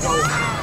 交